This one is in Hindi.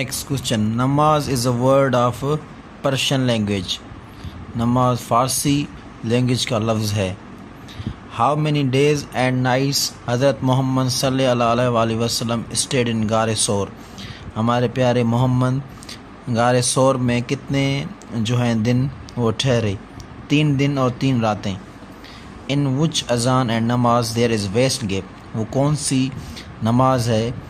Next question namaz is a word of Persian language नमाज़ फ़ारसी लैंग्वेज का लफ्ज़ है how many days and nights Hazrat Mohammad अलैहि वसल्लम स्टेड इन गार सोर हमारे प्यारे मोहम्मद, गार सोर में कितने जो हैं दिन वो ठहरे? तीन दिन और तीन रातें। इन वुच अजान एंड नमाज़ देर इज़ वेस्ट गेप वो कौन सी नमाज़ है?